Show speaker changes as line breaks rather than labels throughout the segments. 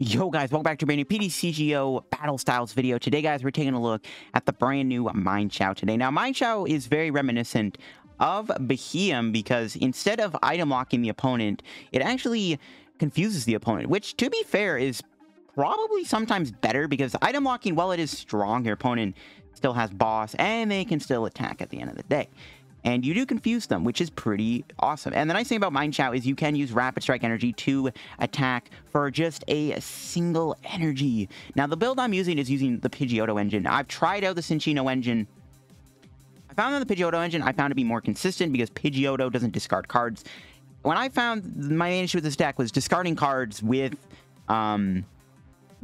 Yo guys, welcome back to a brand new PTCGO Battle Styles video. Today guys, we're taking a look at the brand new Mienshao today. Now Mienshao is very reminiscent of Beheeyem because instead of item locking the opponent, it actually confuses the opponent, which to be fair is probably sometimes better because item locking, while it is strong, your opponent still has boss and they can still attack at the end of the day and you do confuse them, which is pretty awesome. And the nice thing about Mienshao is you can use Rapid Strike Energy to attack for just a single energy. Now, the build I'm using is using the Pidgeotto engine. I've tried out the Cinccino engine. I found that the Pidgeotto engine I found to be more consistent because Pidgeotto doesn't discard cards. When I found my main issue with this deck was discarding cards with um,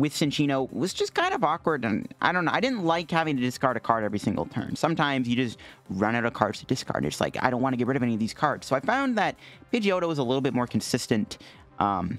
with Cinccino was just kind of awkward. And I don't know. I didn't like having to discard a card every single turn. Sometimes you just run out of cards to discard. It's like, I don't want to get rid of any of these cards. So I found that Pidgeotto was a little bit more consistent. Um,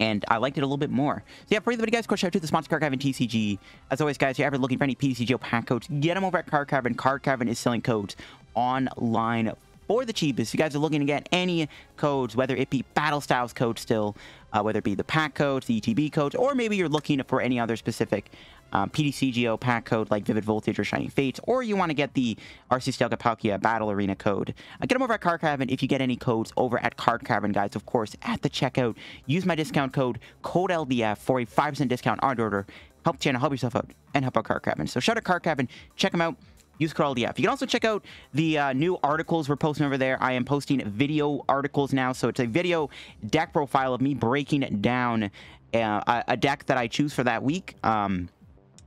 and I liked it a little bit more. So yeah, for everybody guys, quick shout out to the sponsor Card Cavern TCG. As always, guys, if you're ever looking for any PTCGO pack codes, get them over at Card Cavern. Card Cavern is selling codes online for the cheapest. If you guys are looking to get any codes, whether it be Battle Styles codes still, uh, whether it be the pack codes, the ETB codes, or maybe you're looking for any other specific um, PTCGO pack code like Vivid Voltage or Shining Fates, or you want to get the RC Steelka Palkia Battle Arena code, uh, get them over at Card Cavern. If you get any codes over at Card Cavern, guys, of course, at the checkout, use my discount code, code LDF, for a 5% discount on your order. Help channel, help yourself out, and help out Card Cavern. So shout out Card Cavern, check them out use code LDF. You can also check out the uh, new articles we're posting over there. I am posting video articles now, so it's a video deck profile of me breaking down uh, a deck that I choose for that week. Um,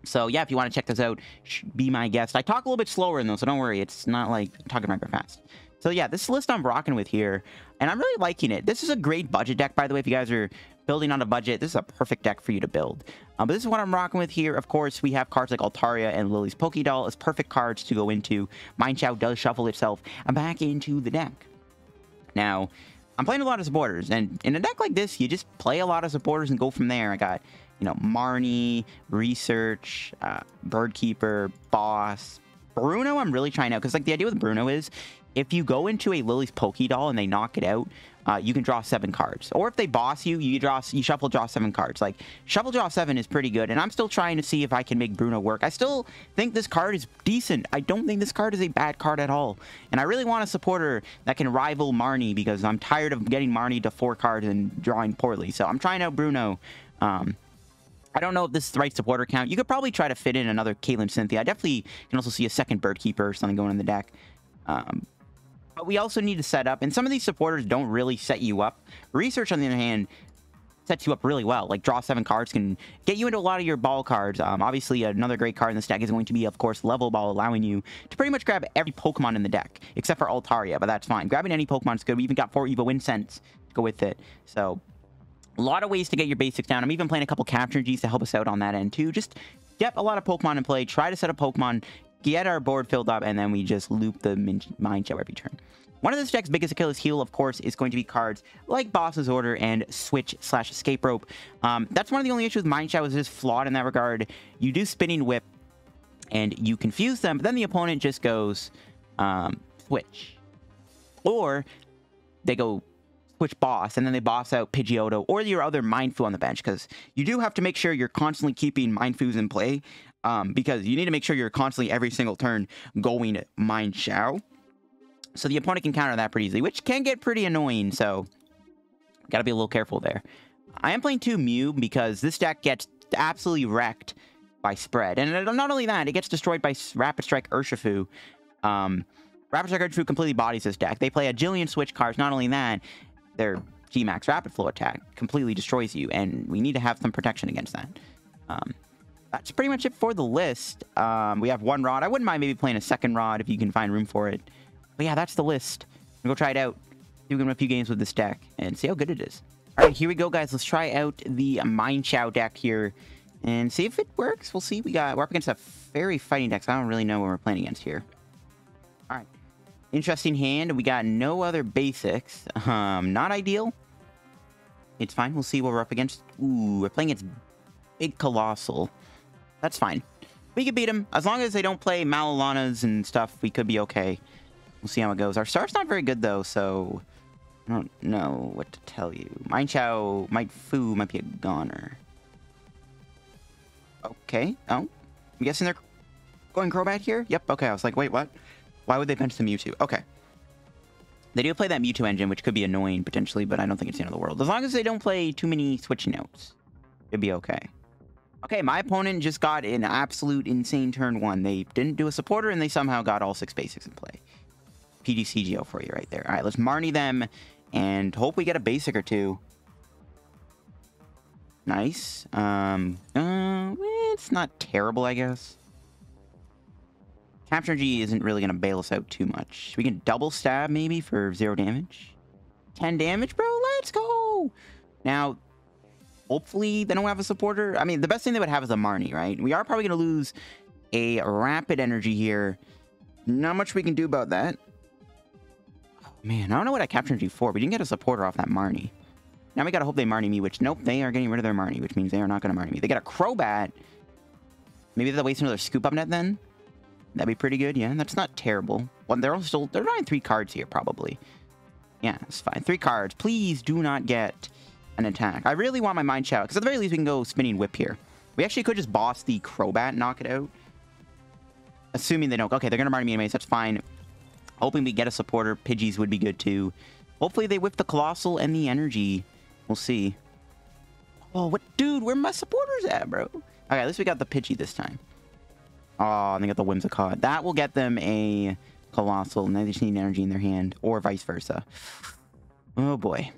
so yeah, if you want to check this out, be my guest. I talk a little bit slower in those, so don't worry. It's not like talking super fast. So yeah, this list I'm rocking with here, and I'm really liking it. This is a great budget deck, by the way. If you guys are building on a budget, this is a perfect deck for you to build. Um, but this is what I'm rocking with here. Of course, we have cards like Altaria and Lillie's Pokédoll as perfect cards to go into. Mienshao does shuffle itself back into the deck. Now, I'm playing a lot of supporters, and in a deck like this, you just play a lot of supporters and go from there. I got, you know, Marnie, Research, uh, Birdkeeper, Boss, Bruno, I'm really trying out because like the idea with Bruno is if you go into a Lillie's Pokédoll and they knock it out, uh, you can draw seven cards. Or if they boss you, you draw, you shuffle draw seven cards. Like shuffle draw seven is pretty good, and I'm still trying to see if I can make Bruno work. I still think this card is decent. I don't think this card is a bad card at all, and I really want a supporter that can rival Marnie because I'm tired of getting Marnie to four cards and drawing poorly. So I'm trying out Bruno. Um, I don't know if this is the right supporter count. You could probably try to fit in another Caitlin Cynthia. I definitely can also see a second Bird Keeper or something going in the deck. Um, we also need to set up, and some of these supporters don't really set you up. Research, on the other hand, sets you up really well. Like, draw seven cards can get you into a lot of your ball cards. Um, obviously, another great card in this deck is going to be, of course, Level Ball, allowing you to pretty much grab every Pokemon in the deck, except for Altaria, but that's fine. Grabbing any Pokemon is good. We even got four Evo Incense to go with it. So, a lot of ways to get your basics down. I'm even playing a couple Capture Gs to help us out on that end, too. Just get a lot of Pokemon in play. Try to set up Pokemon get our board filled up, and then we just loop the Mienshao every turn. One of this deck's biggest Achilles heel, of course, is going to be cards like Boss's Order and Switch slash Escape Rope. Um, that's one of the only issues with Mind Mienshao is just flawed in that regard. You do Spinning Whip, and you confuse them, but then the opponent just goes um, Switch. Or they go Switch Boss, and then they boss out Pidgeotto or your other Mienfoo on the bench, because you do have to make sure you're constantly keeping Mienfoos in play, um, because you need to make sure you're constantly every single turn going Mienshao. So the opponent can counter that pretty easily, which can get pretty annoying, so gotta be a little careful there. I am playing two Mew because this deck gets absolutely wrecked by spread. And not only that, it gets destroyed by Rapid Strike Urshifu. Um, Rapid Strike Urshifu completely bodies this deck. They play a jillion switch cards. Not only that, their G-Max Rapid Flow attack completely destroys you, and we need to have some protection against that. Um, that's pretty much it for the list. Um, we have one rod. I wouldn't mind maybe playing a second rod if you can find room for it. But yeah, that's the list. go try it out. Do going a few games with this deck and see how good it is. All right, here we go, guys. Let's try out the Mienshao deck here and see if it works. We'll see. We got we're up against a fairy fighting deck, so I don't really know what we're playing against here. All right, interesting hand. We got no other basics. Um, not ideal. It's fine. We'll see what we're up against. Ooh, we're playing against Big Coalossal. That's fine. We could beat them. As long as they don't play Malalanas and stuff, we could be okay. We'll see how it goes. Our start's not very good, though, so... I don't know what to tell you. Mienshao, Mienfoo might be a goner. Okay. Oh, I'm guessing they're going Crobat here? Yep, okay. I was like, wait, what? Why would they bench the Mewtwo? Okay. They do play that Mewtwo engine, which could be annoying potentially, but I don't think it's the end of the world. As long as they don't play too many switch notes, it'd be okay. Okay, my opponent just got an absolute insane turn one. They didn't do a supporter, and they somehow got all six basics in play. PTCGO for you right there. All right, let's Marnie them, and hope we get a basic or two. Nice. Um, uh, it's not terrible, I guess. Capture G isn't really going to bail us out too much. We can double stab maybe for zero damage. 10 damage, bro. Let's go. Now, hopefully they don't have a supporter. I mean, the best thing they would have is a Marnie, right? We are probably going to lose a rapid energy here. Not much we can do about that. Oh, man, I don't know what I captured G for. We didn't get a supporter off that Marnie. Now we gotta hope they Marnie me, which, nope, they are getting rid of their Marnie, which means they are not gonna Marnie me. They got a Crobat. Maybe they'll waste another Scoop Up Net then? That'd be pretty good, yeah. That's not terrible. Well, they're all still, they're drawing three cards here, probably. Yeah, it's fine. Three cards. Please do not get an attack. I really want my Mienshao, because at the very least we can go Spinning Whip here. We actually could just boss the Crobat knock it out. Assuming they don't. Okay, they're going to Marnie me anyways. That's fine. Hoping we get a supporter. Pidgeys would be good too. Hopefully they whip the Coalossal and the Energy. We'll see. Oh, what? Dude, where are my supporters at, bro? Okay, at least we got the Pidgey this time. Oh, and they got the Whimsicott. That will get them a Coalossal, and they just need energy in their hand, or vice versa. Oh, boy.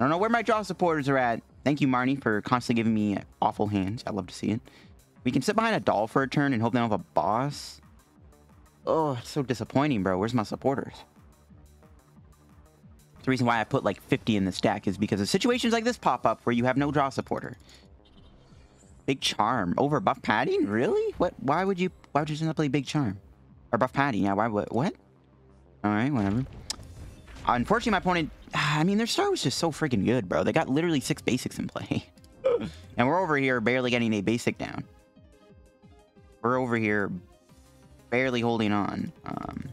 I don't know where my draw supporters are at. Thank you, Marnie, for constantly giving me awful hands. I love to see it. We can sit behind a doll for a turn and hope they don't have a boss. Oh, it's so disappointing, bro. Where's my supporters? The reason why I put like 50 in the stack is because of situations like this pop up where you have no draw supporter. Big Charm over Buff Padding? Really? What? Why would you? Why would you not play Big Charm or Buff Padding? Yeah. Why? What? What? All right. Whatever. Unfortunately, my opponent. I mean, their star was just so freaking good, bro. They got literally six basics in play, and we're over here barely getting a basic down. We're over here barely holding on. Um,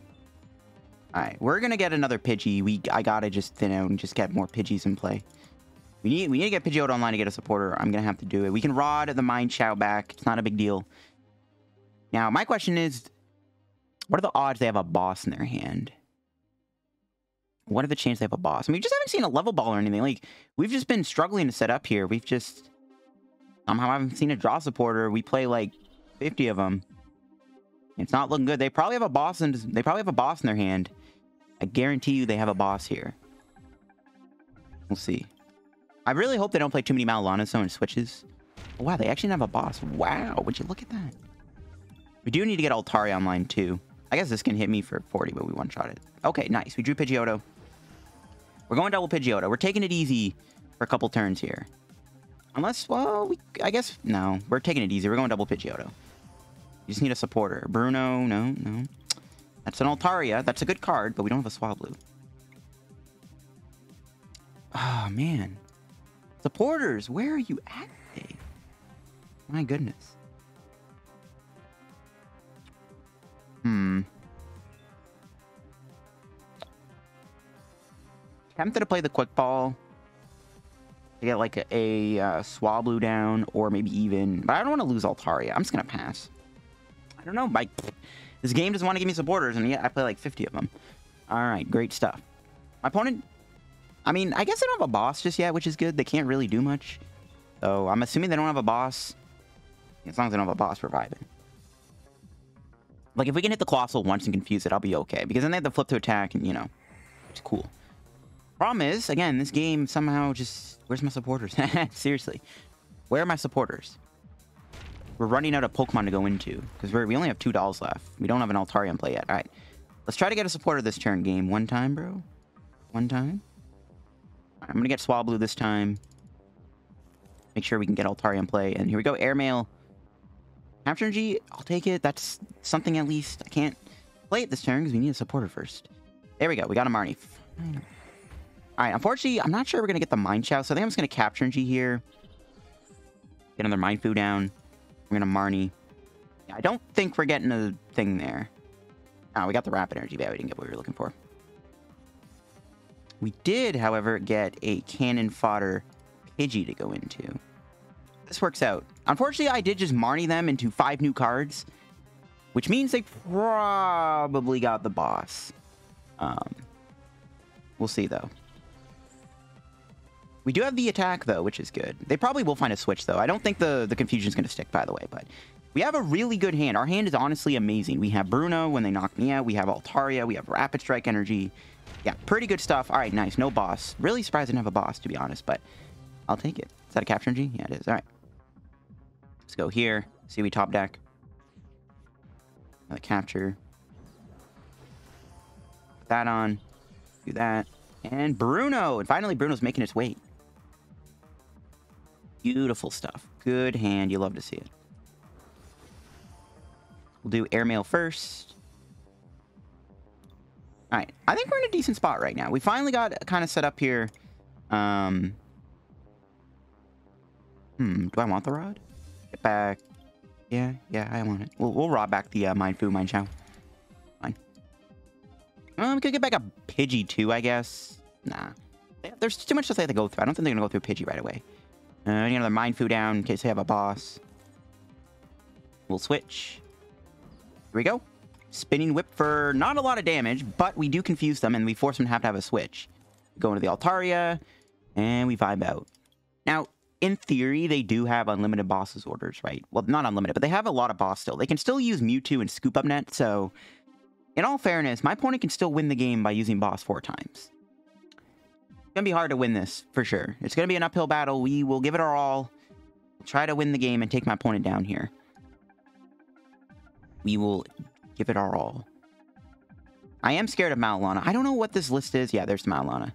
Alright, we're gonna get another Pidgey. We I gotta just thin out and just get more Pidgeys in play. We need we need to get Pidgeot online to get a supporter. I'm gonna have to do it. We can rod the Mienshao back. It's not a big deal. Now, my question is, what are the odds they have a boss in their hand? What are the chances they have a boss? I mean, we just haven't seen a level ball or anything. Like, we've just been struggling to set up here. We've just somehow haven't seen a draw supporter. We play like 50 of them. It's not looking good. They probably have a boss and they probably have a boss in their hand. I guarantee you they have a boss here. We'll see. I really hope they don't play too many Malolana so and switches. Wow, they actually have a boss. Wow, would you look at that? We do need to get Altari online too. I guess this can hit me for 40, but we one-shot it. Okay, nice. We drew Pidgeotto. We're going double Pidgeotto. We're taking it easy for a couple turns here. Unless, well, we, I guess, no. We're taking it easy. We're going double Pidgeotto. You just need a supporter. Bruno, no, no. That's an Altaria. That's a good card, but we don't have a Swablu. Oh, man. Supporters, where are you at today? My goodness. Hmm. Tempted to play the quick ball. To get like a, a uh, Swablu down, or maybe even... But I don't want to lose Altaria. I'm just going to pass. I don't know. My, this game doesn't want to give me supporters, and yet I play like 50 of them. All right, great stuff. My opponent... I mean, I guess they don't have a boss just yet, which is good. They can't really do much. So I'm assuming they don't have a boss. As long as they don't have a boss, we're vibing. Like, if we can hit the Coalossal once and confuse it, I'll be okay. Because then they have the flip to attack, and, you know, it's cool. Problem is, again, this game somehow just... Where's my supporters? Seriously. Where are my supporters? We're running out of Pokemon to go into. Because we only have two dolls left. We don't have an Altaria play yet. Alright. Let's try to get a supporter this turn game. One time, bro. One time. Right, I'm going to get Swablu this time. Make sure we can get Altaria in play. And here we go. Airmail. Capture Energy, I'll take it. That's something at least. I can't play it this turn because we need a supporter first. There we go. We got a Marnie. Alright, unfortunately, I'm not sure we're going to get the Mienshao, so I think I'm just going to Capture Energy here. Get another Mienfoo down. We're going to Marnie. I don't think we're getting a thing there. Oh, we got the Rapid Energy, but we didn't get what we were looking for. We did, however, get a Cannon Fodder Pidgey to go into. This works out. Unfortunately, I did just Marnie them into five new cards, which means they probably got the boss. Um, we'll see, though. We do have the attack, though, which is good. They probably will find a switch, though. I don't think the, the confusion is going to stick, by the way, but we have a really good hand. Our hand is honestly amazing. We have Bruno when they knock me out. We have Altaria. We have Rapid Strike Energy. Yeah, pretty good stuff. All right, nice. No boss. Really surprised I didn't have a boss, to be honest, but I'll take it. Is that a capture energy? Yeah, it is. All right. Let's go here. See we top deck. Another capture. Put that on. Do that. And Bruno. And finally, Bruno's making its weight. Beautiful stuff. Good hand. You love to see it. We'll do airmail first. All right. I think we're in a decent spot right now. We finally got kind of set up here. Um, hmm. Do I want the rod? Get back. Yeah, yeah, I want it. We'll, we'll rob back the uh, Mienfoo, Mind Chow. Fine. Well, we could get back a Pidgey too, I guess. Nah. There's too much to say to go through. I don't think they're going to go through Pidgey right away. Uh, I need another Mienfoo down in case they have a boss. We'll switch. Here we go. Spinning Whip for not a lot of damage, but we do confuse them and we force them to have to have a switch. Go into the Altaria, and we vibe out. Now, in theory, they do have unlimited bosses orders, right? Well, not unlimited, but they have a lot of boss still. They can still use Mewtwo and Scoop Up Net, so in all fairness, my opponent can still win the game by using boss four times. Gonna be hard to win this, for sure. It's gonna be an uphill battle. We will give it our all. Try to win the game and take my opponent down here. We will give it our all. I am scared of Maulana. I don't know what this list is. Yeah, there's Maulana.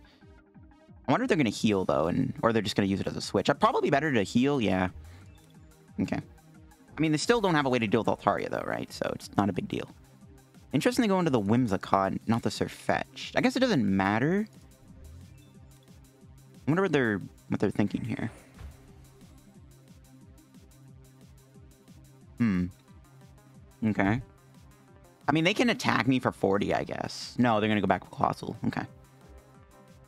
I wonder if they're to heal, though, and or they're just to use it as a switch. I'd probably better to heal, yeah. Okay. I mean, they still don't have a way to deal with Altaria, though, right? So it's not a big deal. Interesting to go into the Whimsicott, not the Sirfetch'd. I guess it doesn't matter. I wonder what they're, what they're thinking here. Hmm. Okay. I mean, they can attack me for 40, I guess. No, they're going to go back with Coalossal. Okay.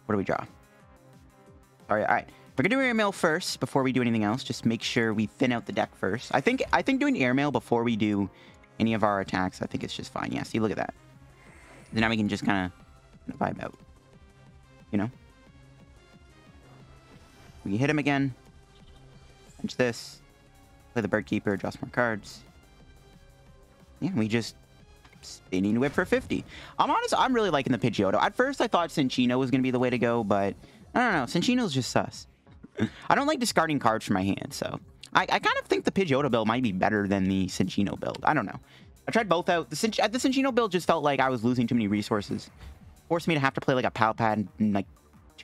What do we draw? All right, all right. We're gonna do airmail first before we do anything else. Just make sure we thin out the deck first. I think I think doing airmail before we do any of our attacks, I think it's just fine. Yeah, see, look at that. And now we can just kind of vibe out. You know? We can hit him again. Bench this. Play the Bird Keeper, draw some more cards. Yeah, we just spinning whip for 50. I'm honest, I'm really liking the Pidgeotto. At first, I thought Cinccino was going to be the way to go, but I don't know. Cinccino's just sus. I don't like discarding cards from my hand, so... I, I kind of think the Pidgeotto build might be better than the Cinccino build. I don't know. I tried both out. The, uh, the Cinccino build just felt like I was losing too many resources. Forced me to have to play like a Palpad and like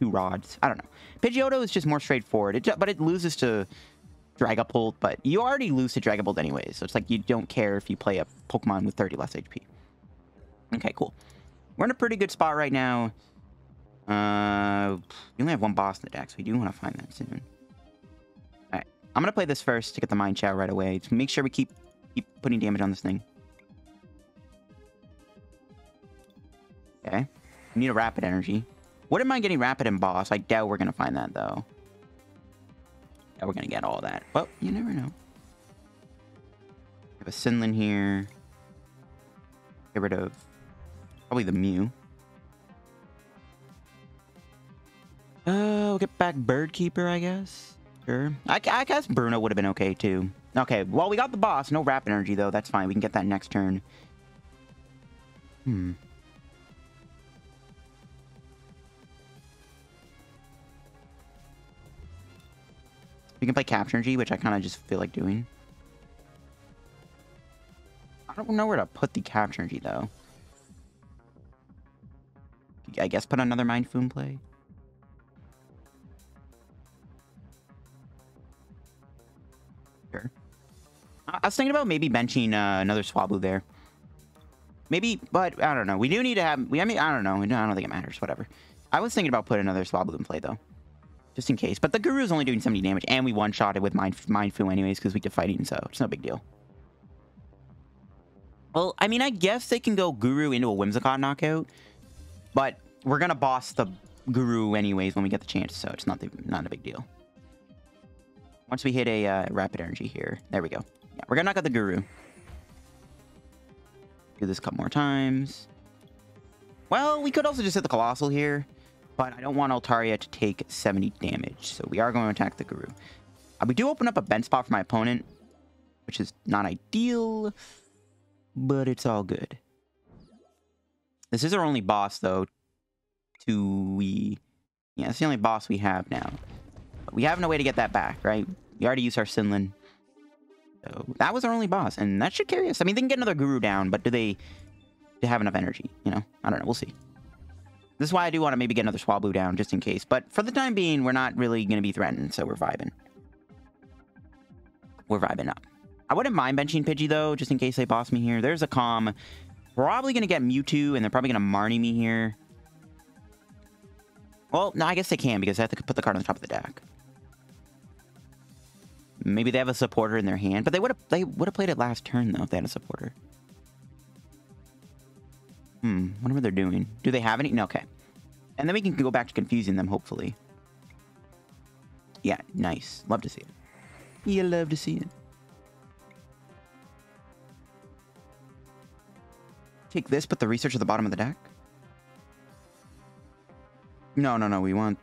two rods. I don't know. Pidgeotto is just more straightforward, it, but it loses to Dragapult, but you already lose to Dragapult anyways, so it's like you don't care if you play a Pokemon with 30 less HP. Okay, cool. We're in a pretty good spot right now. Uh, we only have one boss in the deck, so we do want to find that soon. Alright, I'm gonna play this first to get the Mienshao right away. To make sure we keep keep putting damage on this thing. Okay. We need a Rapid Energy. What am I getting Rapid and Boss? I doubt we're gonna find that, though. Yeah, we're gonna get all that. But you never know. Have a Sinlin here. Get rid of probably the Mew. Uh, we'll get back Bird Keeper, I guess. Sure. I, I guess Bruno would have been okay, too. Okay, well, we got the boss. No Rapid Energy, though. That's fine. We can get that next turn. Hmm. We can play Capture Energy, which I kind of just feel like doing. I don't know where to put the Capture Energy, though. I guess put another Mienfoo play. Sure. I was thinking about maybe benching uh, another Swablu there. Maybe, but I don't know. We do need to have... We, I mean, I don't know. I don't think it matters. Whatever. I was thinking about putting another Swablu in play, though. Just in case. But the Guru is only doing 70 damage, and we one-shot it with Mind, Mienfoo anyways, because we did fighting, so it's no big deal. Well, I mean, I guess they can go Guru into a Whimsicott knockout, but we're going to boss the Guru anyways when we get the chance, so it's not, the, not a big deal. Once we hit a uh, rapid energy here. There we go. Yeah, we're gonna knock out the Guru. Do this a couple more times. Well, we could also just hit the Coalossal here, but I don't want Altaria to take 70 damage, so we are going to attack the Guru. Uh, we do open up a bend spot for my opponent, which is not ideal, but it's all good. This is our only boss, though, to we... Yeah, it's the only boss we have now. But we have no way to get that back, right? We already used our Sinlin. So that was our only boss, and that should carry us. I mean, they can get another Guru down, but do they, they have enough energy? You know, I don't know. We'll see. This is why I do want to maybe get another Swablu down, just in case. But for the time being, we're not really going to be threatened, so we're vibing. We're vibing up. I wouldn't mind benching Pidgey, though, just in case they boss me here. There's a calm. Probably going to get Mewtwo, and they're probably going to Marnie me here. Well, no, I guess they can, because I have to put the card on the top of the deck. Maybe they have a supporter in their hand, but they would have they would have played it last turn though if they had a supporter. Hmm, whatever they're doing. Do they have any? No, okay. And then we can go back to confusing them, hopefully. Yeah, nice. Love to see it. You love to see it. Take this, put the research at the bottom of the deck. No, no, no. We want...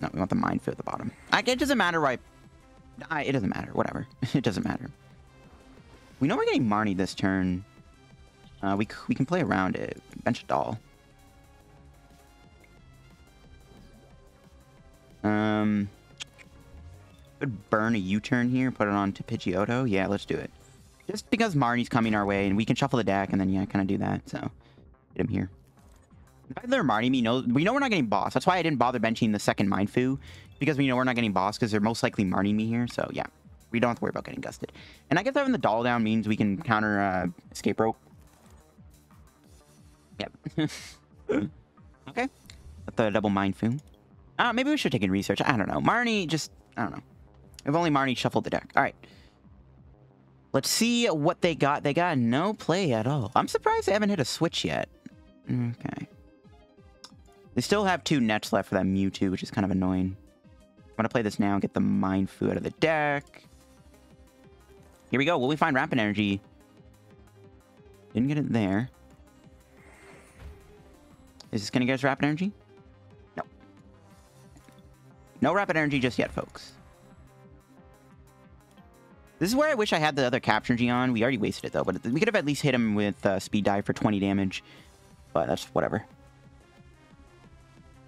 No, we want the Mienfoo at the bottom. I, it doesn't matter why I, it doesn't matter. Whatever. it doesn't matter. We know we're getting Marnie this turn. Uh, we, we can play around it. Bench a doll. Um, could burn a U-turn here, put it on to Pidgeotto. Yeah, let's do it. Just because Marnie's coming our way, and we can shuffle the deck, and then, yeah, kind of do that. So, hit him here. If they're Marnie me, know, we know we're not getting boss. That's why I didn't bother benching the second Mienfoo because we know we're not getting boss because they're most likely Marnie me here. So yeah, we don't have to worry about getting gusted. And I guess having the doll down means we can counter uh, escape rope. Yep. okay. The double Mienfoo. Uh, maybe we should take in research. I don't know. Marnie just, I don't know. If only Marnie shuffled the deck. All right. Let's see what they got. They got no play at all. I'm surprised they haven't hit a switch yet. Okay. They still have two nets left for that Mewtwo, which is kind of annoying. I'm going to play this now and get the Mienfoo out of the deck. Here we go. Will we find Rapid Energy? Didn't get it there. Is this going to get us Rapid Energy? No. No Rapid Energy just yet, folks. This is where I wish I had the other Capture Energy on. We already wasted it, though. But we could have at least hit him with uh, Speed Dive for 20 damage. But that's whatever.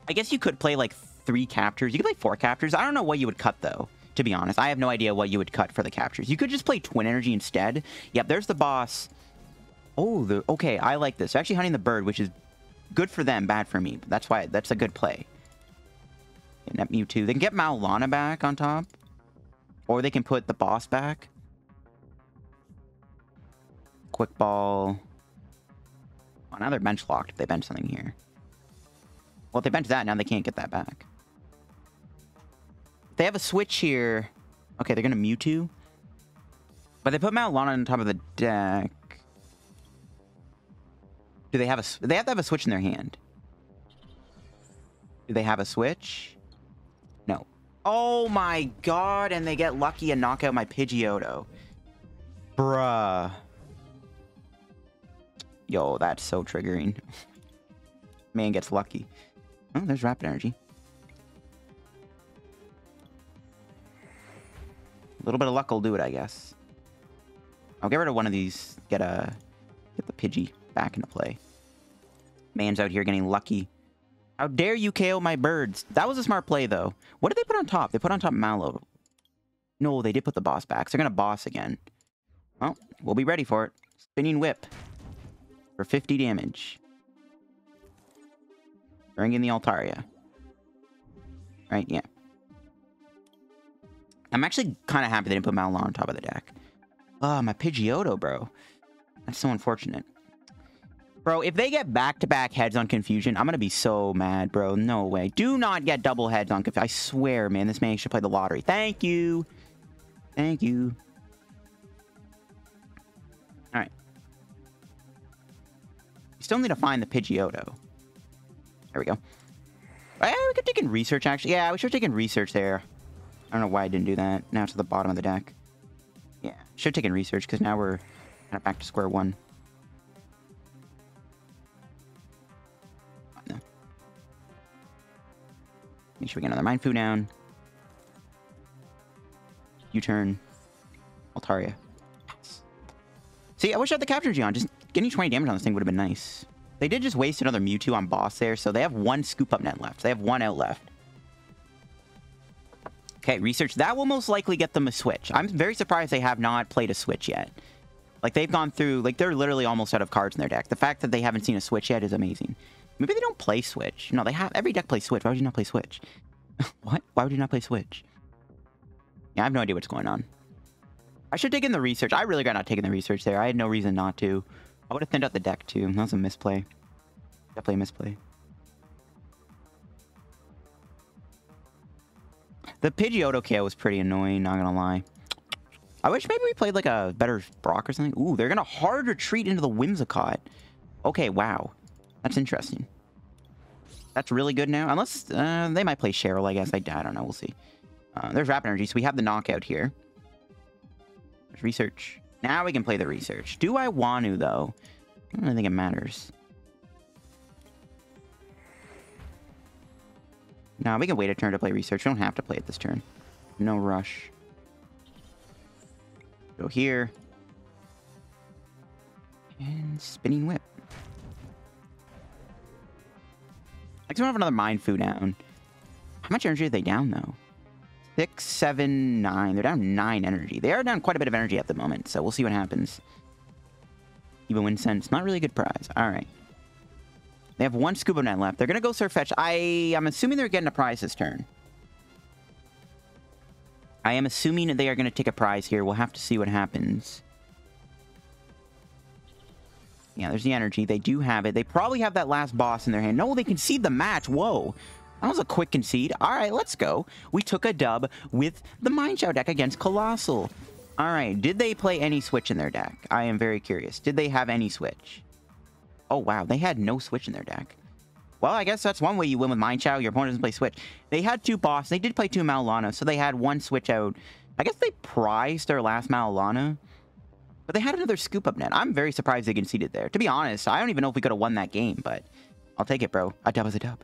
I guess you could play, like, three captures. You could play four captures. I don't know what you would cut, though, to be honest. I have no idea what you would cut for the captures. You could just play Twin Energy instead. Yep, there's the boss. Oh, the okay, I like this. Actually hunting the bird, which is good for them, bad for me. But That's why that's a good play. And that Mewtwo. They can get Maulana back on top. Or they can put the boss back. Quick ball. Oh, now they're bench locked if they bench something here. Well, if they bench that, now they can't get that back. They have a switch here. Okay, they're going to Mewtwo. But they put Maulana on top of the deck. Do they have a... They have to have a switch in their hand. Do they have a switch? No. Oh my god, and they get lucky and knock out my Pidgeotto. Bruh. Yo, that's so triggering. Man gets lucky. Oh, there's Rapid Energy. A little bit of luck will do it, I guess. I'll get rid of one of these. Get a get the Pidgey back into play. Man's out here getting lucky. How dare you KO my birds? That was a smart play, though. What did they put on top? They put on top Mallow. No, they did put the boss back. So they're going to boss again. Well, we'll be ready for it. Spinning Whip. For 50 damage. Bring in the Altaria. Right, yeah. I'm actually kind of happy they didn't put Maulana on top of the deck. Oh, my Pidgeotto, bro. That's so unfortunate. Bro, if they get back-to-back -back heads on Confusion, I'm going to be so mad, bro. No way. Do not get double heads on Confusion. I swear, man, this man should play the lottery. Thank you. Thank you. All right. You still need to find the Pidgeotto. There we go. Eh, we could take in research, actually. Yeah, we should have taken research there. I don't know why I didn't do that. Now at the bottom of the deck. Yeah, should have taken research because now we're kind of back to square one. Make sure we get another Mienfoo down. U-turn. Altaria. See, I wish I had the Capture Energy on. Just getting 20 damage on this thing would have been nice. They did just waste another Mewtwo on boss there, so they have one scoop up net left. They have one out left. Okay, research. That will most likely get them a switch. I'm very surprised they have not played a switch yet. Like, they've gone through... Like, they're literally almost out of cards in their deck. The fact that they haven't seen a switch yet is amazing. Maybe they don't play switch. No, they have... Every deck plays switch. Why would you not play switch? what? Why would you not play switch? Yeah, I have no idea what's going on. I should take in the research. I really got not taking the research there. I had no reason not to. I would have thinned out the deck, too. That was a misplay. Definitely a misplay. The Pidgeotto KO was pretty annoying, not gonna lie. I wish maybe we played like a better Brock or something. Ooh, they're gonna hard retreat into the Whimsicott. Okay, wow. That's interesting. That's really good now. Unless, uh, they might play Cheryl, I guess. I, I don't know. We'll see. Uh, there's Rapid Energy, so we have the knockout here. There's research. Now we can play the research. Do I want to, though? I don't really think it matters. No, we can wait a turn to play research. We don't have to play it this turn. No rush. Go here. And spinning whip. I just want to have another Mienfoo down. How much energy are they down, though? Six, seven, nine. They're down nine energy. They are down quite a bit of energy at the moment, so we'll see what happens. Evo Incense, not really a good prize. All right. They have one Scoop Up Net left. They're going to go Sirfetch'd. I am assuming they're getting a prize this turn. I am assuming they are going to take a prize here. We'll have to see what happens. Yeah, there's the energy. They do have it. They probably have that last boss in their hand. No, they concede the match. Whoa. That was a quick concede. All right, let's go. We took a dub with the Mienshao deck against Coalossal. All right, did they play any switch in their deck? I am very curious. Did they have any switch? Oh, wow. They had no switch in their deck. Well, I guess that's one way you win with Mienshao. Your opponent doesn't play switch. They had two boss. They did play two Maulana, so they had one switch out. I guess they prized their last Maulana. But they had another scoop up net. I'm very surprised they conceded there. To be honest, I don't even know if we could have won that game, but I'll take it, bro. A dub is a dub.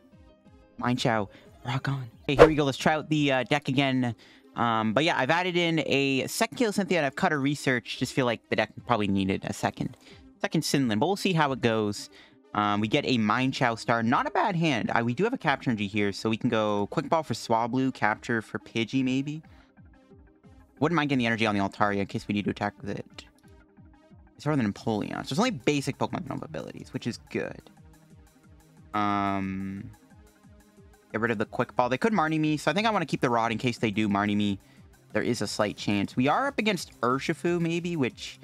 Mienshao, rock on. Okay, here we go. Let's try out the uh, deck again. Um, but yeah, I've added in a second Kill Cynthia and I've cut a research. Just feel like the deck probably needed a second second Sinlin, but we'll see how it goes. Um, we get a Mienshao Star. Not a bad hand. Uh, we do have a Capture Energy here, so we can go Quick Ball for Swablu, Capture for Pidgey, maybe. Wouldn't mind getting the energy on the Altaria in case we need to attack with it. It's harder than Empoleon. So it's only basic Pokemon abilities, which is good. Um, Get rid of the Quick Ball. They could Marnie me, so I think I want to keep the Rod in case they do Marnie me. There is a slight chance. We are up against Urshifu, maybe, which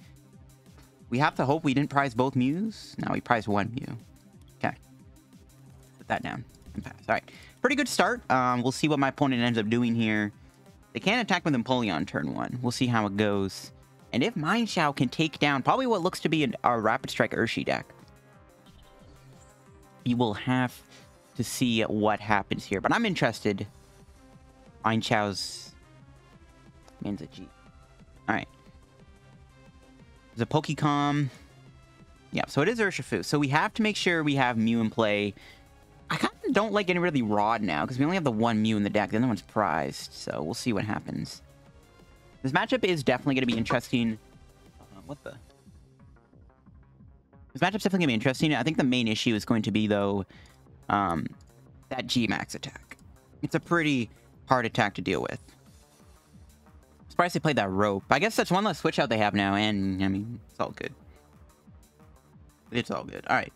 we have to hope we didn't prize both Mews. Now we prize one Mew. Okay. Put that down and pass. All right. Pretty good start. Um, we'll see what my opponent ends up doing here. They can't attack with Empoleon turn one. We'll see how it goes. And if Mienshao can take down probably what looks to be an, a Rapid Strike Urshi deck, you will have to see what happens here. But I'm interested. Mienshao's... Man's a G. Alright. A Pokecom. Yeah, so it is Urshifu. So we have to make sure we have Mew in play. I kind of don't like getting rid of the Rod now, because we only have the one Mew in the deck. The other one's prized, so we'll see what happens. This matchup is definitely going to be interesting. Uh, what the? This matchup's definitely going to be interesting. I think the main issue is going to be, though, um, that G-Max attack. It's a pretty hard attack to deal with. Surprised they played that rope. I guess that's one less switch out they have now, and, I mean, it's all good. It's all good. All right.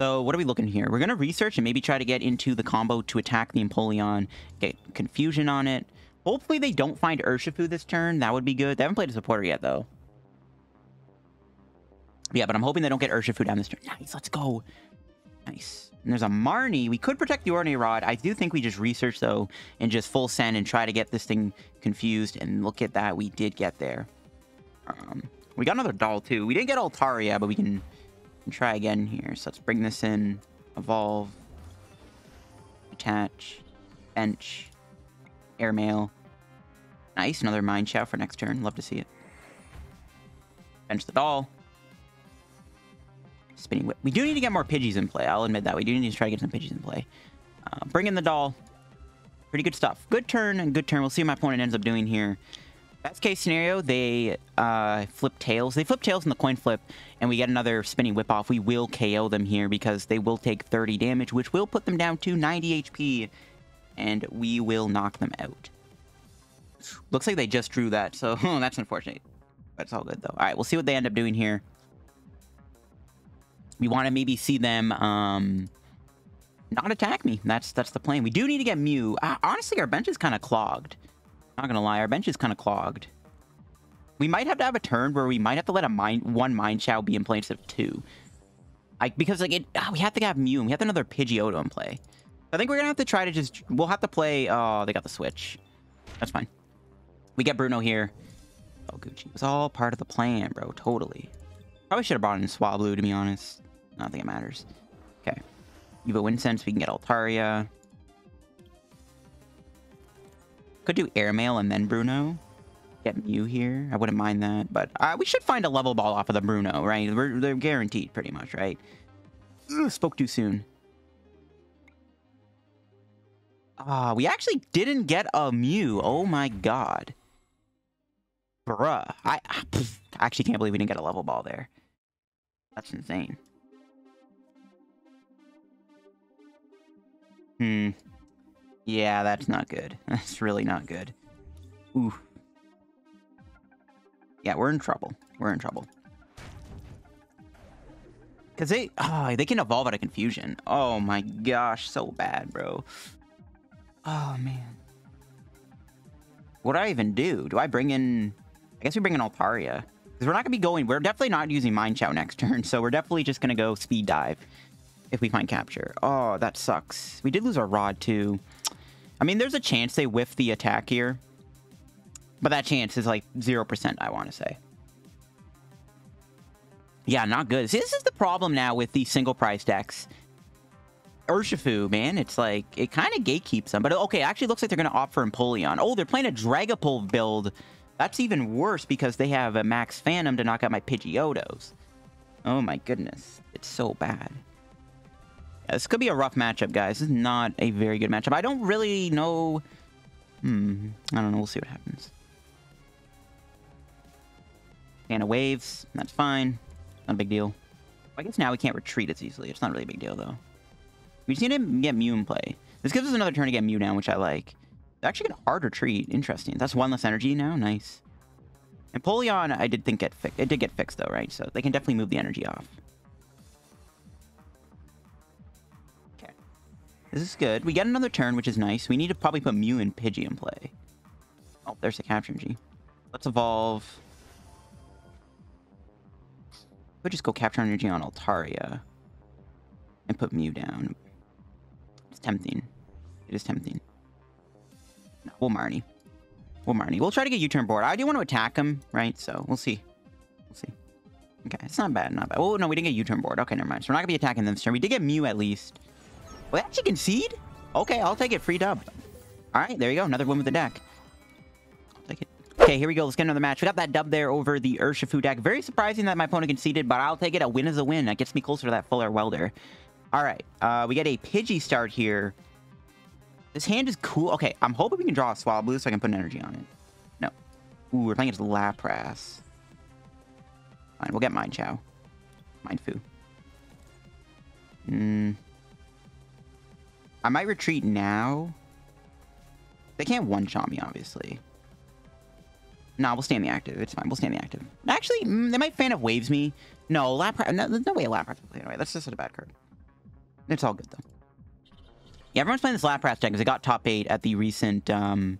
So what are we looking here? We're going to research and maybe try to get into the combo to attack the Empoleon, get confusion on it. Hopefully they don't find Urshifu this turn. That would be good. They haven't played a supporter yet, though. Yeah, but I'm hoping they don't get Urshifu down this turn. Nice, let's go. Nice. And there's a Marnie. We could protect the Ordinary Rod. I do think we just research, though, and just full send and try to get this thing confused. And look at that. We did get there. Um, we got another doll, too. We didn't get Altaria, but we can, can try again here. So let's bring this in. Evolve. Attach. Bench. Airmail. Nice, another Mienshao for next turn. Love to see it. Bench the doll. Spinning whip. We do need to get more Pidgeys in play. I'll admit that. We do need to try to get some Pidgeys in play. Uh, bring in the doll. Pretty good stuff. Good turn and good turn. We'll see what my opponent ends up doing here. Best case scenario, they uh, flip tails. They flip tails in the coin flip, and we get another spinning whip off. We will KO them here because they will take 30 damage, which will put them down to 90 HP, and we will knock them out. Looks like they just drew that, so that's unfortunate. That's all good, though. All right, we'll see what they end up doing here. We want to maybe see them um, not attack me. That's that's the plan. We do need to get Mew. Uh, honestly, our bench is kind of clogged. Not gonna lie, our bench is kind of clogged. We might have to have a turn where we might have to let a mind one Mienshao be in instead of two. Like because like it, oh, we have to have Mew we have another Pidgeotto in play. I think we're gonna have to try to just we'll have to play. Oh, they got the switch. That's fine. We get Bruno here. Oh, Gucci. It was all part of the plan, bro. Totally. Probably should have brought in Swablu, to be honest. I don't think it matters. Okay. Evo Incense, we can get Altaria. Could do Airmail and then Bruno. Get Mew here. I wouldn't mind that. But uh, we should find a level ball off of the Bruno, right? We're, they're guaranteed, pretty much, right? Ugh, spoke too soon. Ah, uh, we actually didn't get a Mew. Oh my god. Bruh. I, I actually can't believe we didn't get a level ball there. That's insane. Hmm. Yeah, that's not good. That's really not good. Ooh. Yeah, we're in trouble. We're in trouble. Because they, oh, they can evolve out of confusion. Oh my gosh, so bad, bro. Oh, man. What do I even do? Do I bring in... I guess we bring in Altaria. Because we're not to be going... We're definitely not using Mienshao next turn, so we're definitely just to go Speed Dive if we find capture. Oh, that sucks. We did lose our rod, too. I mean, there's a chance they whiff the attack here. But that chance is like 0%, I want to say. Yeah, not good. See, this is the problem now with these single price decks. Urshifu, man, it's like, it kind of gatekeeps them. But okay, actually looks like they're going to opt for Empoleon. Oh, they're playing a Dragapult build. That's even worse because they have a Max Phantom to knock out my Pidgeottos. Oh my goodness. It's so bad. Yeah, this could be a rough matchup, guys. This is not a very good matchup. I don't really know... Hmm. I don't know. We'll see what happens. of waves. That's fine. Not a big deal. I guess now we can't retreat as easily. It's not really a big deal, though. We just need to get Mew in play. This gives us another turn to get Mew down, which I like. Actually a hard retreat. Interesting. That's one less energy now. Nice. Empoleon, I did think get fixed. It did get fixed, though, right? So they can definitely move the energy off. Okay. This is good. We get another turn, which is nice. We need to probably put Mew and Pidgey in play. Oh, there's the capture energy. Let's evolve. We'll just go capture energy on Altaria. And put Mew down. Tempting. It is tempting. No, we'll Marnie. We'll Marnie. We'll try to get U-turn board. I do want to attack him, right? So we'll see. We'll see. Okay, it's not bad, not bad. Oh, no, we didn't get U-turn board. Okay, never mind. So we're not going to be attacking them this turn. We did get Mew at least. Well, that can concede? Okay, I'll take it. Free dub. All right, there you go. Another win with the deck. I'll take it. Okay, here we go. Let's get another match. We got that dub there over the Urshifu deck. Very surprising that my opponent conceded, but I'll take it. A win is a win. That gets me closer to that Fuller Welder. All right, uh, we get a Pidgey start here. This hand is cool. Okay, I'm hoping we can draw a Swablu so I can put an energy on it. No. Ooh, we're playing against Lapras. Fine, we'll get Mienshao. Mind Fu. Hmm. I might retreat now. They can't one-shot me, obviously. No, we'll stay in the active. It's fine. We'll stay in the active. Actually, mm, they might fan of waves me. No, Lapras. No, there's no way Lapras will play anyway. That's just a bad card. It's all good, though. Yeah, everyone's playing this Lapras deck because it got top 8 at the recent, um,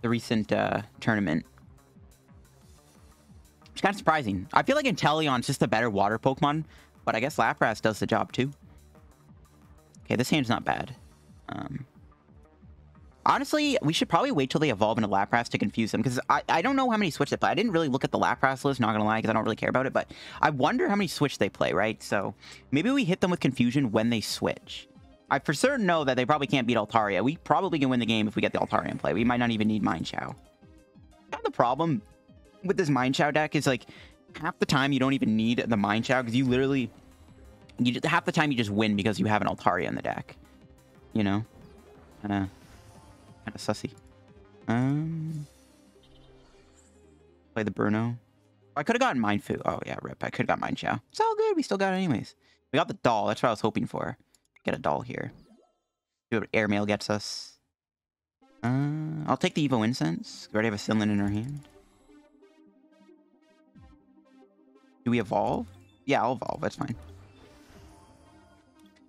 the recent, uh, tournament. It's kind of surprising. I feel like Inteleon's just a better water Pokemon, but I guess Lapras does the job, too. Okay, this hand's not bad. Um, honestly, we should probably wait till they evolve into Lapras to confuse them, because I, I don't know how many Switch they play. I didn't really look at the Lapras list, not gonna lie, because I don't really care about it, but I wonder how many Switch they play, right? So maybe we hit them with confusion when they switch. I for certain know that they probably can't beat Altaria. We probably can win the game if we get the Altaria in play. We might not even need Mienshao. the problem with this Mienshao deck is like half the time you don't even need the Mienshao because you literally you just, half the time you just win because you have an Altaria in the deck. You know, kind of kind of sussy. Um, play the Bruno. I could have gotten Mienfoo. Oh yeah, rip. I could have got Mienshao. It's all good. We still got it anyways. We got the doll. That's what I was hoping for. Get a doll here. See what airmail gets us. Uh, I'll take the Evo Incense. We already have a Sinlin in our hand. Do we evolve? Yeah, I'll evolve. That's fine.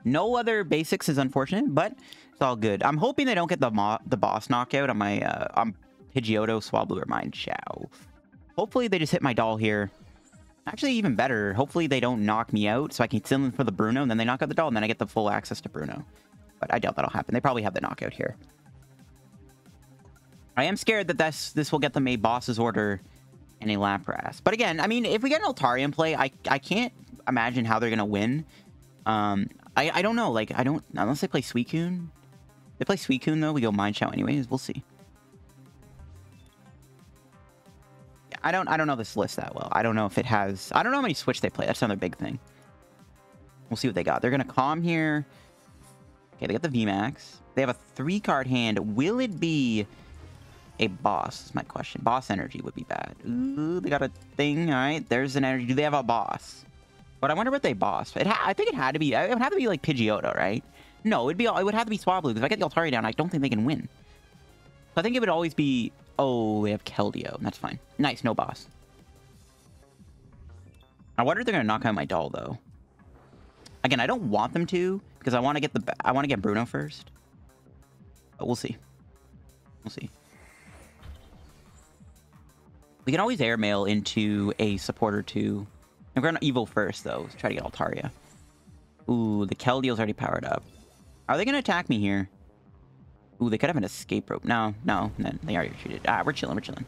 No other basics is unfortunate, but it's all good. I'm hoping they don't get the the boss knockout on my uh, on Pidgeotto, Swablu, or Mienshao. Hopefully they just hit my doll here. Actually, even better. Hopefully they don't knock me out, so I can send them for the Bruno, and then they knock out the doll, and then I get the full access to Bruno. But I doubt that'll happen. They probably have the knockout here. I am scared that this this will get them a boss's order and a Lapras. But again, I mean, if we get an Altarian play, I I can't imagine how they're gonna win. Um, I I don't know. Like I don't unless they play Suicune. They play Suicune though. We go Mienshao anyways. We'll see. I don't I don't know this list that well. I don't know if it has. I don't know how many Switch they play. That's another big thing. We'll see what they got. They're gonna calm here. Okay, they got the VMAX. They have a three card hand. Will it be a boss? Is my question. Boss energy would be bad. Ooh, they got a thing. All right, there's an energy. Do they have a boss? But I wonder what they boss. It I think it had to be. It would have to be like Pidgeotto, right? No, it'd be. It would have to be Swablu because if I get the Altaria down, I don't think they can win. So I think it would always be. Oh, they have Keldeo. That's fine. Nice, no boss. I wonder if they're gonna knock out my doll though. Again, I don't want them to because I want to get the. I want to get Bruno first. But we'll see. We'll see. We can always airmail into a supporter too. I'm going to evil first, though. Let's try to get Altaria. Ooh, the Keldeo's already powered up. Are they going to attack me here? Ooh, they could have an escape rope. No, no, no they already retreated. Ah, we're chilling, we're chilling.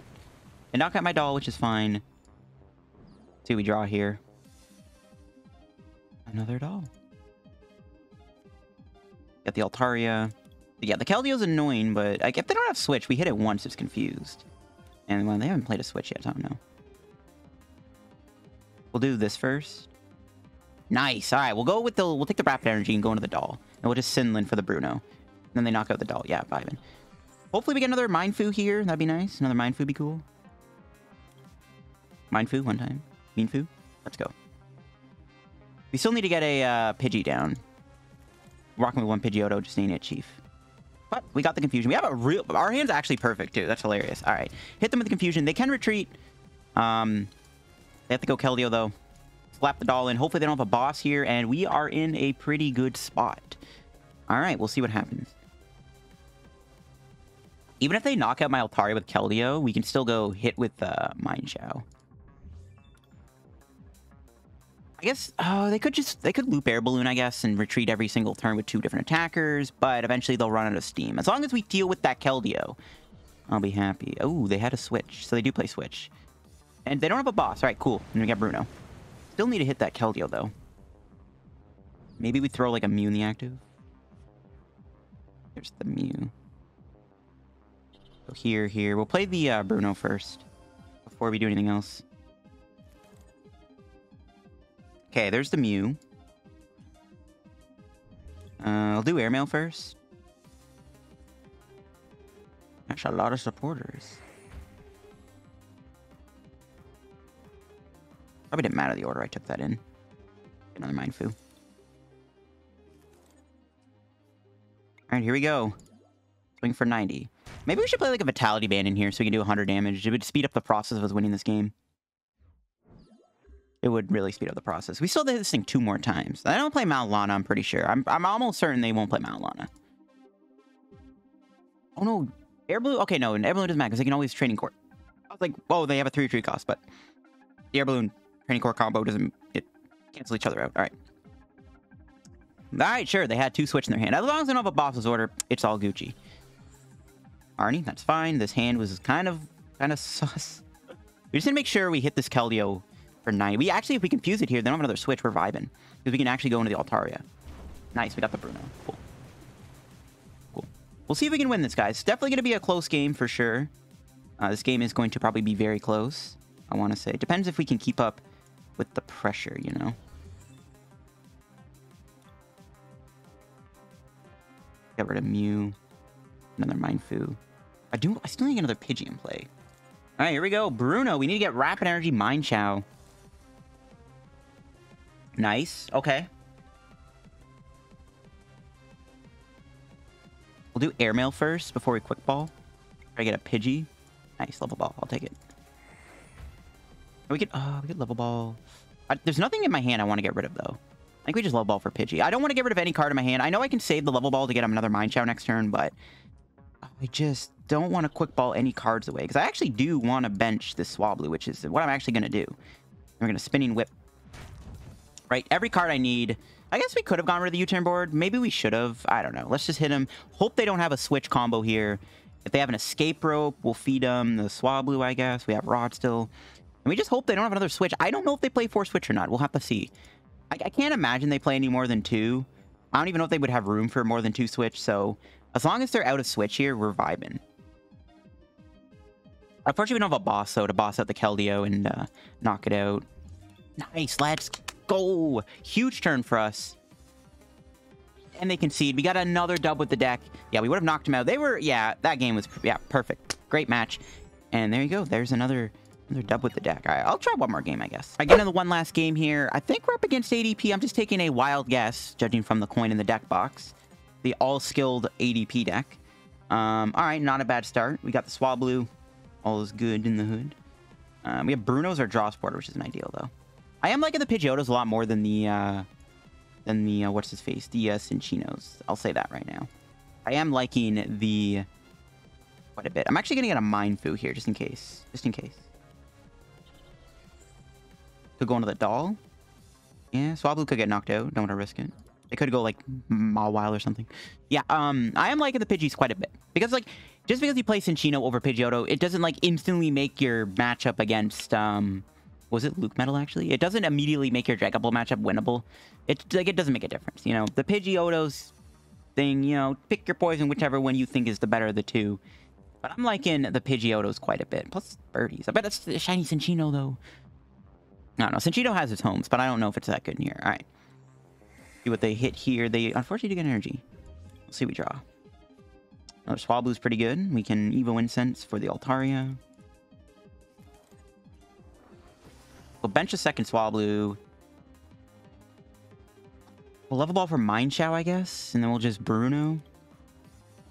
And knock out my doll, which is fine. See we draw here. Another doll. Got the Altaria. Yeah, the Keldeo's annoying, but like, if they don't have Switch, we hit it once, it's confused. And well, they haven't played a Switch yet, I don't know. We'll do this first. Nice. All right, we'll go with the... We'll take the Rapid Energy and go into the doll. And we'll just Sinlin for the Bruno. And then they knock out the doll. Yeah, vibing. Hopefully we get another Mienfoo here. That'd be nice. Another Mienfoo would be cool. Mienfoo one time. Mienfoo. Let's go. We still need to get a uh, Pidgey down. Rocking with one Pidgeotto, just ain't it, Chief. But we got the confusion. We have a real... Our hand's actually perfect, too. That's hilarious. All right. Hit them with the confusion. They can retreat. Um, They have to go Keldeo, though. Slap the doll in. Hopefully they don't have a boss here. And we are in a pretty good spot. All right. We'll see what happens. Even if they knock out my Altaria with Keldeo, we can still go hit with uh, Mienshao. I guess oh, they could just they could loop air balloon, I guess, and retreat every single turn with two different attackers, but eventually they'll run out of steam. As long as we deal with that Keldeo, I'll be happy. Oh, they had a switch, so they do play switch. And they don't have a boss. All right, cool. And we got Bruno. Still need to hit that Keldeo, though. Maybe we throw, like, a Mew in the active. There's the Mew. So here, here. We'll play the uh, Bruno first before we do anything else. Okay, there's the Mew. Uh, I'll do airmail first. That's a lot of supporters. Probably didn't matter the order I took that in. Another Mienfoo. Alright, here we go. Swing for 90. Maybe we should play like a Vitality Band in here so we can do 100 damage. It would speed up the process of us winning this game it would really speed up the process. We still did this thing two more times. I don't play Mount Lana, I'm pretty sure. I'm, I'm almost certain they won't play Mount Lana. Oh no, Air Balloon? Okay, no, Air Balloon doesn't matter because they can always training Court. I was like, oh, they have a three retreat cost, but the Air Balloon training court combo doesn't it cancel each other out. All right. All right, sure. They had two switch in their hand. As long as they don't have a boss's order, it's all Gucci. Arnie, that's fine. This hand was kind of kind of sus. We just need to make sure we hit this Keldeo for nine. We actually, if we confuse it here, they don't have another switch. We're vibing. Because we can actually go into the Altaria. Nice. We got the Bruno. Cool. Cool. We'll see if we can win this, guys. It's definitely going to be a close game for sure. Uh, this game is going to probably be very close, I want to say. It Depends if we can keep up with the pressure, you know? Get rid of Mew. Another Mienfoo. I do. I still need another Pidgey in play. All right, here we go. Bruno, we need to get Rapid Energy Mienshao. Nice. Okay. We'll do Airmail first before we Quick Ball. To get a Pidgey. Nice, Level Ball. I'll take it. We could, oh, we could Level Ball. I, there's nothing in my hand I want to get rid of, though. I think we just Level Ball for Pidgey. I don't want to get rid of any card in my hand. I know I can save the Level Ball to get him another Mienshao next turn, but I just don't want to Quick Ball any cards away. Because I actually do want to bench this Swablu, which is what I'm actually going to do. We're going to Spinning Whip. Right, every card I need I guess we could have gone rid of the U-turn board. Maybe we should have. I don't know. Let's just hit him. Hope they don't have a switch combo here. If they have an escape rope, we'll feed them the Swablu, I guess. We have Rod still. And we just hope they don't have another switch. I don't know if they play four switch or not. We'll have to see. I, I can't imagine they play any more than two. I don't even know if they would have room for more than two switch. So as long as they're out of switch here, we're vibing. Unfortunately, we don't have a boss, though, to boss out the Keldeo and uh, knock it out. Nice, let's go. Huge turn for us. And they concede. We got another dub with the deck. Yeah, we would have knocked him out. They were, yeah, that game was, yeah, perfect. Great match. And there you go. There's another another dub with the deck. All right, I'll try one more game, I guess. I get into one last game here. I think we're up against ADP. I'm just taking a wild guess, judging from the coin in the deck box. The all-skilled ADP deck. Um, all right, not a bad start. We got the Swablu. All is good in the hood. Um, we have Bruno's or Draw Supporter, which is an ideal, though. I am liking the Pidgeotos a lot more than the, uh, than the, uh, what's his face? The, uh, Cinccinos. I'll say that right now. I am liking the, quite a bit. I'm actually to get a Mienfoo here, just in case. Just in case. Could go into the Doll. Yeah, Swablu could get knocked out. Don't want to risk it. It could go, like, Mawile or something. Yeah, um, I am liking the Pidgeys quite a bit. Because, like, just because you play Cinccino over Pidgeotto, it doesn't, like, instantly make your matchup against, um, was it Luke Metal actually? It doesn't immediately make your Dragon Ball matchup winnable. It's like it doesn't make a difference. You know, the Pidgeotto's thing, you know, pick your poison, whichever one you think is the better of the two. But I'm liking the Pidgeottos quite a bit. Plus birdies. I bet it's the shiny Cinccino though. I don't know. Cinccino has its homes, but I don't know if it's that good in here. All right. See what they hit here. They unfortunately do get energy. Let's see what we draw. Another Swablu's pretty good. We can Evo Incense for the Altaria. We'll bench a second Swablu. We'll level ball for Mienshao, I guess. And then we'll just Bruno.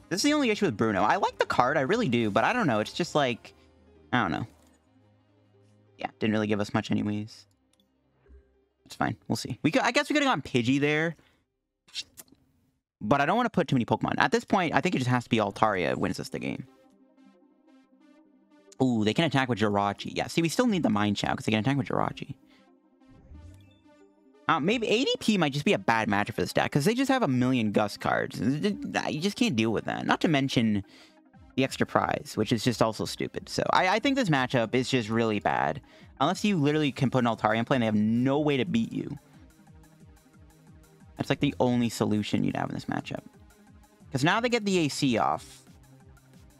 This is the only issue with Bruno. I like the card, I really do, but I don't know. It's just like, I don't know. Yeah, didn't really give us much anyways. It's fine. We'll see. We could, I guess we could have gone Pidgey there. But I don't want to put too many Pokemon. At this point, I think it just has to be Altaria wins us the game. Ooh, they can attack with Jirachi. Yeah, see, we still need the Mienshao because they can attack with Jirachi. Uh, maybe ADP might just be a bad matchup for this deck because they just have a million Gust cards. You just can't deal with that. Not to mention the extra prize, which is just also stupid. So I, I think this matchup is just really bad. Unless you literally can put an Altaria in play and they have no way to beat you. That's like the only solution you'd have in this matchup. Because now they get the AC off.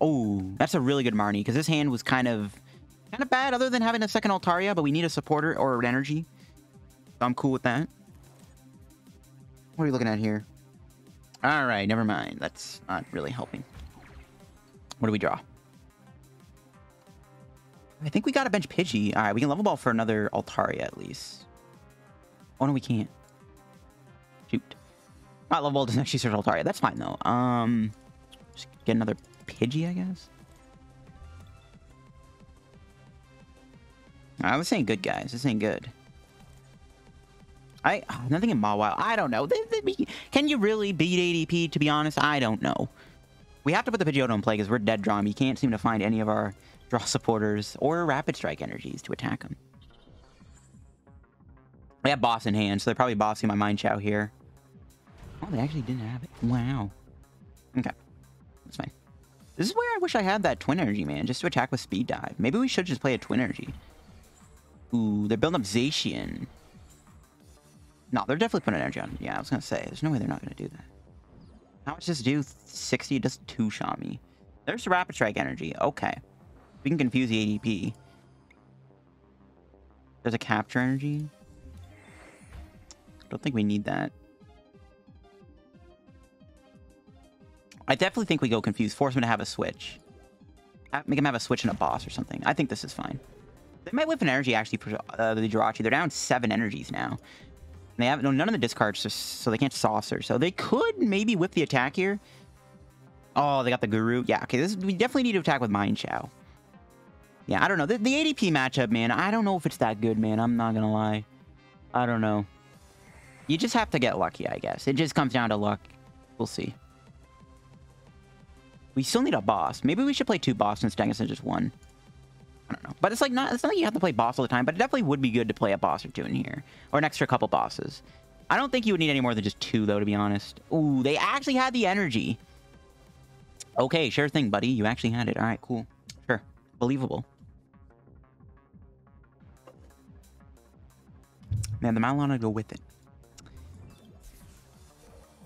Oh, that's a really good Marnie, because this hand was kind of kind of bad other than having a second Altaria, but we need a supporter or an energy. So I'm cool with that. What are you looking at here? All right, never mind. That's not really helping. What do we draw? I think we got a bench Pidgey. All right, we can level ball for another Altaria at least. Oh, no, we can't. Shoot. Not level ball doesn't actually search Altaria. That's fine, though. Um, just get another Pidgey, I guess? I was saying good, guys. This ain't good. I nothing in Mawile. I don't know. Can you really beat ADP? To be honest, I don't know. We have to put the Pidgeotto in play because we're dead drawn. We can't seem to find any of our draw supporters or rapid strike energies to attack them. We have boss in hand, so they're probably bossing my Mienshao here. Oh, they actually didn't have it. Wow. Okay. That's fine. This is where I wish I had that Twin Energy, man, just to attack with Speed Dive. Maybe we should just play a Twin Energy. Ooh, they're building up Zacian. No, they're definitely putting energy on. Yeah, I was going to say, there's no way they're not going to do that. How much does do? 60? It does 2 Shami. There's Rapid Strike energy. Okay. We can confuse the ADP. There's a capture energy. I don't think we need that. I definitely think we go confuse. Force him to have a switch. Make him have a switch and a boss or something. I think this is fine. They might whip an energy actually for uh, the Jirachi. They're down seven energies now. They have no, none of the discards, so they can't saucer. So they could maybe whip the attack here. Oh, they got the Guru. Yeah, okay. This we definitely need to attack with Mienshao. Yeah, I don't know. The, the ADP matchup, man, I don't know if it's that good, man. I'm not gonna lie. I don't know. You just have to get lucky, I guess. It just comes down to luck. We'll see. We still need a boss. Maybe we should play two bosses instead of just one. I don't know. But it's like not it's not like you have to play boss all the time, but it definitely would be good to play a boss or two in here. Or an extra couple bosses. I don't think you would need any more than just two though, to be honest. Ooh, they actually had the energy. Okay, sure thing, buddy. You actually had it. Alright, cool. Sure. Believable. Man, the Malon to go with it.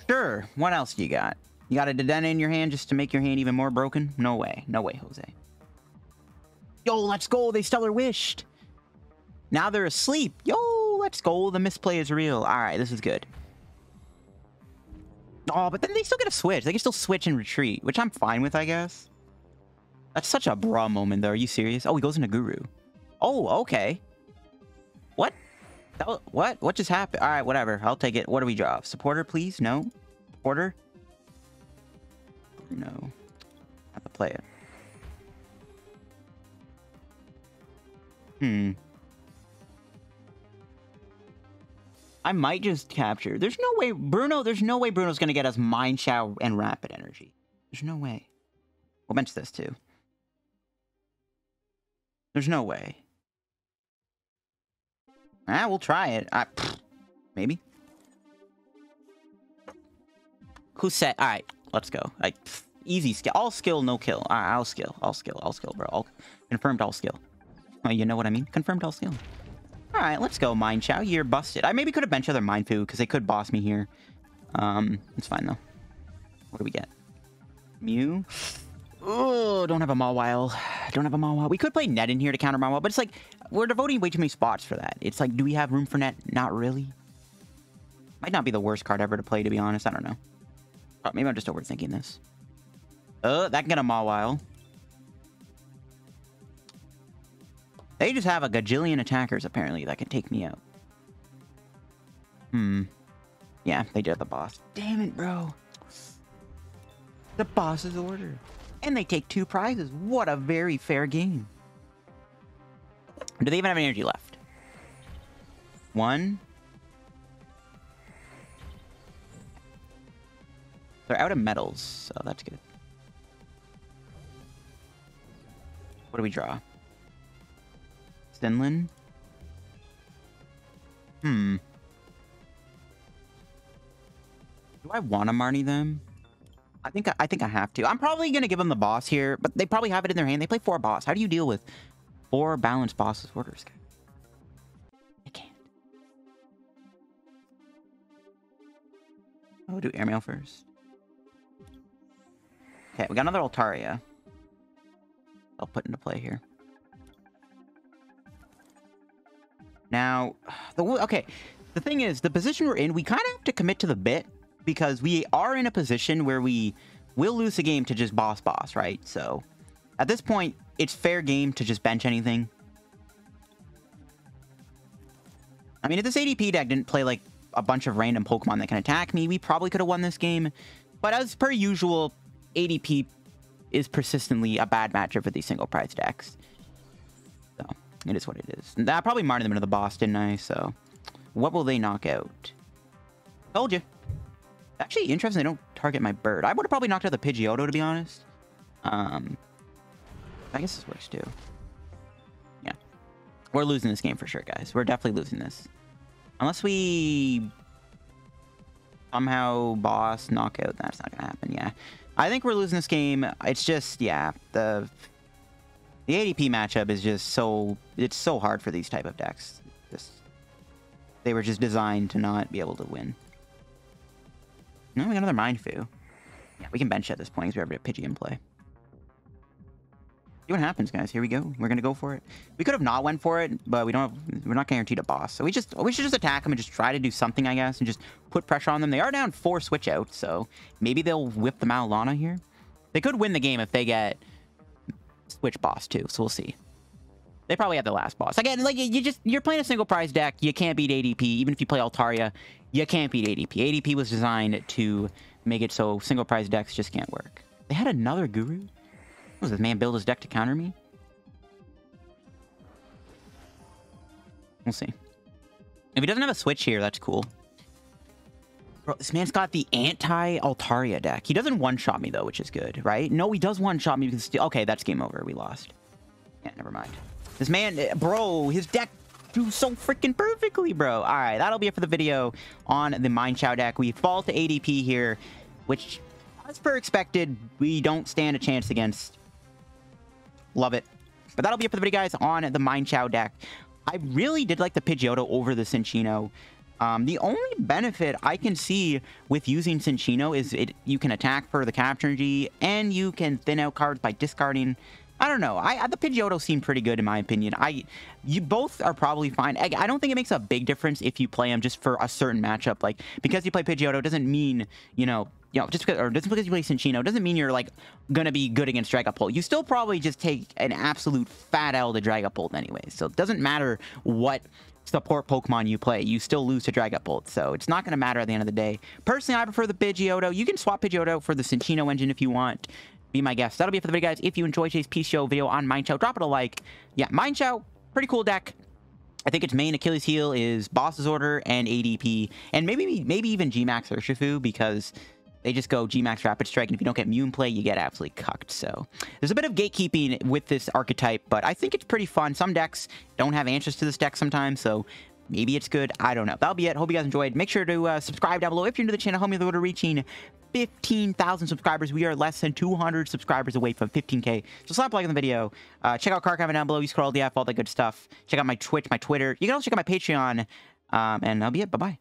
Sure. What else do you got? You got a Dedenne in your hand just to make your hand even more broken? No way. No way, Jose. Yo, let's go. They stellar wished. Now they're asleep. Yo, let's go. The misplay is real. All right, this is good. Oh, but then they still get a switch. They can still switch and retreat, which I'm fine with, I guess. That's such a bra moment, though. Are you serious? Oh, he goes into Guru. Oh, okay. What? What? What just happened? All right, whatever. I'll take it. What do we draw? Supporter, please? No? Supporter? No. I have to play it. Hmm. I might just capture. There's no way, Bruno, there's no way Bruno's to get us Mind Mienshao and Rapid Energy. There's no way. We'll bench this too. There's no way. Ah, we'll try it. I, maybe. Who said? All right, let's go. Like easy skill, all skill, no kill. All right, I'll skill, I'll skill, I'll skill, bro. All confirmed, all skill. Oh, you know what I mean? Confirmed, all skill. All right, let's go, Mienshao. You're busted. I maybe could have benched other Mienfoo because they could boss me here. Um, it's fine though. What do we get? Mew. Oh, don't have a Mawile. Don't have a Mawile. We could play Net in here to counter Mawile, but it's like we're devoting way too many spots for that. It's like, do we have room for Net? Not really. Might not be the worst card ever to play, to be honest. I don't know. Oh, maybe I'm just overthinking this. Oh, that can get a Mawile. They just have a gajillion attackers, apparently, that can take me out. Hmm. Yeah, they do have the boss. Damn it, bro. The boss's order. And they take two prizes. What a very fair game. Do they even have any energy left? One. They're out of metals, so that's good. What do we draw? Finland? Hmm. Do I want to Marnie them? I think I think I have to. I'm probably gonna give them the boss here, but they probably have it in their hand. They play four boss. How do you deal with four balanced bosses orders? I can't. Oh, we'll do airmail first. Okay, we got another Altaria. I'll put into play here. Now, the okay, the thing is, the position we're in, we kind of have to commit to the bit because we are in a position where we will lose the game to just boss boss, right? So, at this point, it's fair game to just bench anything. I mean, if this ADP deck didn't play like a bunch of random Pokemon that can attack me, we probably could have won this game. But as per usual, ADP is persistently a bad matchup for these single prize decks. It is what it is. I probably marted them into the boss, didn't I? So, what will they knock out? Told you. Actually, interesting they don't target my bird. I would have probably knocked out the Pidgeotto, to be honest. Um, I guess this works too. Yeah. We're losing this game for sure, guys. We're definitely losing this. Unless we somehow boss knockout. That's not going to happen, yeah. I think we're losing this game. It's just, yeah, the the ADP matchup is just so it's so hard for these type of decks. This they were just designed to not be able to win. No, we got another Mienfoo. Yeah, we can bench at this point because we have a Pidgey in play. See what happens, guys. Here we go. We're gonna go for it. We could have not went for it, but we don't. Have, we're not guaranteed a boss, so we just we should just attack them and just try to do something, I guess, and just put pressure on them. They are down four switch out, so maybe they'll whip the Maulana here. They could win the game if they get switch boss too. So we'll see. They probably have the last boss. Again, like you just you're playing a single prize deck. You can't beat ADP. Even if you play Altaria, you can't beat ADP. ADP was designed to make it so single prize decks just can't work. They had another guru. What Was this man build his deck to counter me? We'll see. If he doesn't have a switch here, that's cool. Bro, this man's got the anti-Altaria deck. He doesn't one-shot me, though, which is good, right? No, he does one-shot me because... Okay, that's game over. We lost. Yeah, never mind. This man, eh, bro, his deck do so freaking perfectly, bro. All right, that'll be it for the video on the Mienshao deck. We fall to ADP here, which, as per expected, we don't stand a chance against. Love it. But that'll be it for the video, guys, on the Mienshao deck. I really did like the Pidgeotto over the Cinccino. Um, the only benefit I can see with using Cinccino is it you can attack for the capture energy, and you can thin out cards by discarding I don't know. I, the Pidgeotto seemed pretty good in my opinion. I you both are probably fine. I, I, don't think it makes a big difference if you play them just for a certain matchup. Like because you play Pidgeotto doesn't mean you know you know just because or just because you play Cinccino doesn't mean you're like gonna be good against Dragapult. You still probably just take an absolute fat L to Dragapult anyway. So it doesn't matter what support Pokemon you play, you still lose to Dragapult. So it's not going to matter at the end of the day. Personally, I prefer the Pidgeotto. You can swap Pidgeotto for the Cinccino engine if you want be my guest. That'll be it for the video, guys. If you enjoyed today's PCO video on Mienshao, drop it a like. Yeah, Mienshao, pretty cool deck. I think its main Achilles heel is Boss's Order and ADP, and maybe maybe even Gmax Urshifu, because they just go Gmax Rapid Strike, and if you don't get Mune play, you get absolutely cucked. So there's a bit of gatekeeping with this archetype, but I think it's pretty fun. Some decks don't have answers to this deck sometimes, so maybe it's good. I don't know. That'll be it. Hope you guys enjoyed. Make sure to uh, subscribe down below if you're new to the channel. Help me with the reaching 15,000 subscribers. We are less than 200 subscribers away from 15K. So slap a like on the video. Uh, check out Comment down below. You scroll the F, all that good stuff. Check out my Twitch, my Twitter. You can also check out my Patreon. Um, and that'll be it. Bye-bye.